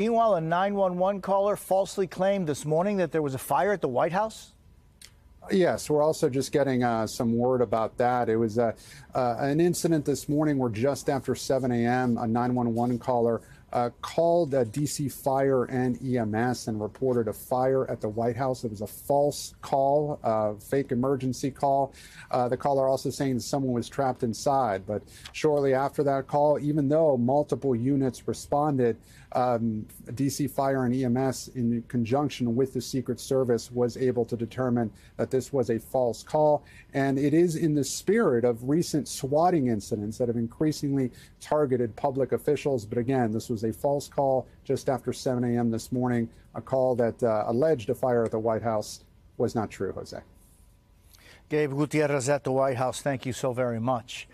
Meanwhile, a 911 caller falsely claimed this morning that there was a fire at the White House. Yes, we're also just getting uh, some word about that. It was uh, uh, an incident this morning where just after 7 a.m., a 911 caller uh, called uh, DC Fire and EMS and reported a fire at the White House. It was a false call, uh, fake emergency call. Uh, the caller also saying someone was trapped inside. But shortly after that call, even though multiple units responded, um, DC Fire and EMS, in conjunction with the Secret Service, was able to determine that this was a false call. And it is in the spirit of recent swatting incidents that have increasingly targeted public officials. But again, this was a false call just after 7 a.m. this morning, a call that uh, alleged a fire at the White House was not true, Jose. Gabe Gutierrez at the White House, thank you so very much.